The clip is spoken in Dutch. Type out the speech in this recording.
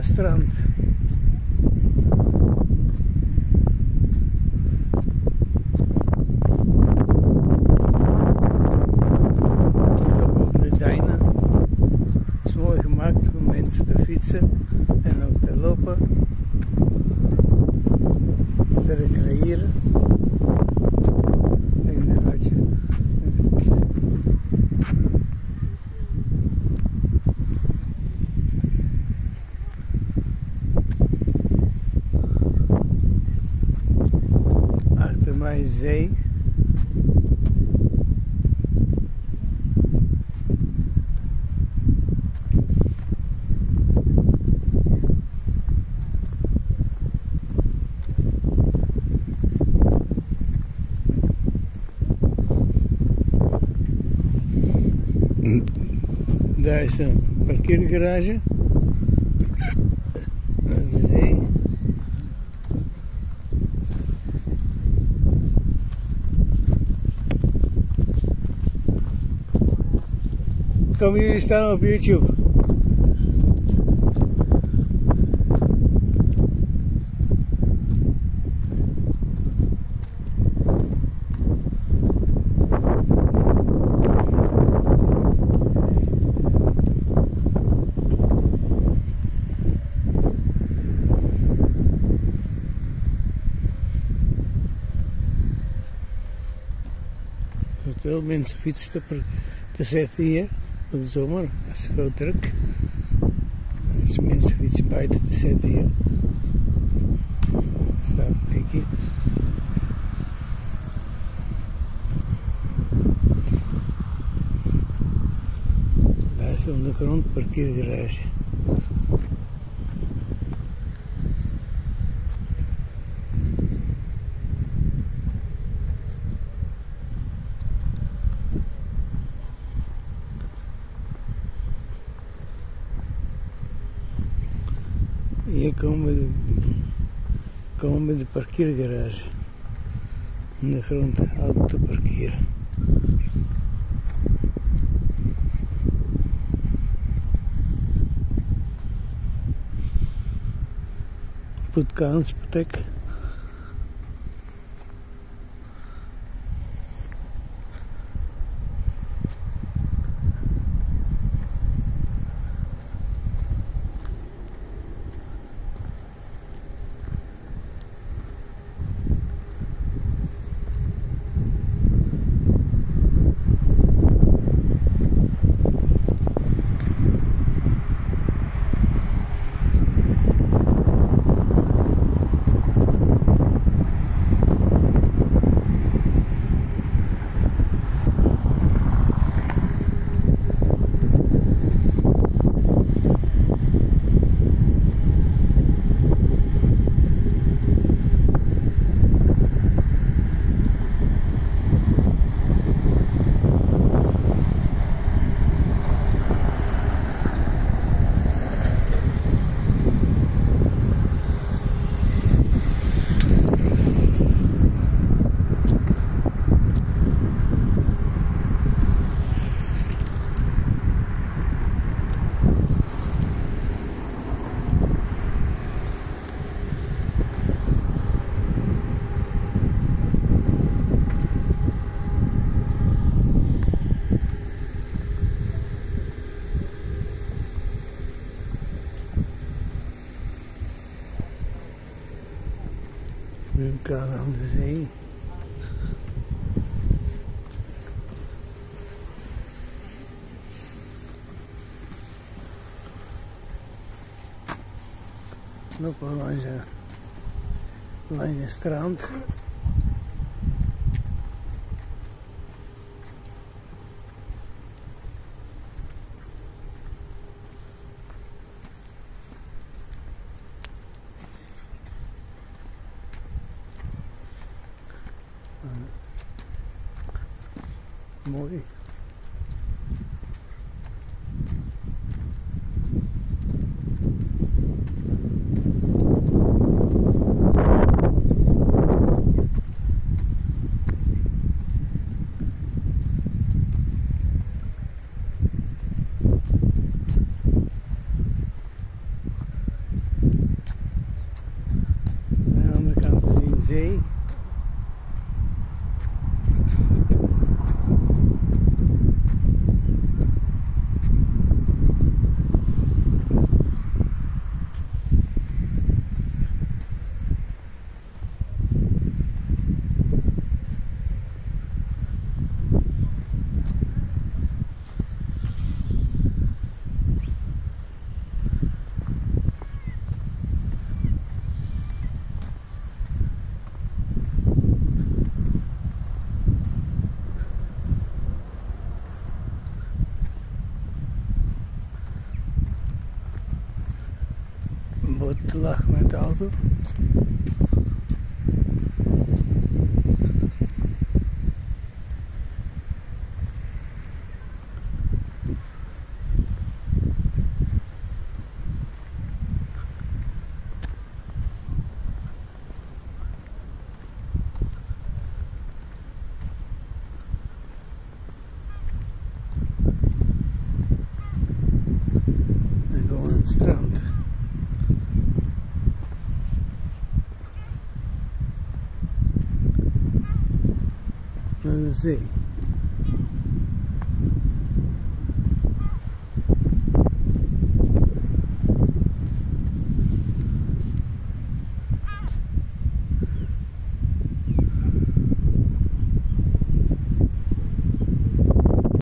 strand. Op de Dijnen. Het is mooi gemaakt voor mensen te fietsen en ook te lopen. Te recreëren. mas ei. Dyson, então, parqueiro garagem. Mas ei. Komen jullie staan op YouTube? Veel mensen fietsen te, te zetten hier in de zomer. Dat is veel druk. Dus mensen fietsen buiten te zetten hier. Staan, kijk hier. Daar is ondergrond parkeergarage. e é a cama de, cama de parqueiro garagem na frente alto do parqueiro Put cans, protect. Vulkaan aan de zee. Nog wel langs een, langs een strand. movie. Um, cantozinho boot lag met de auto. see.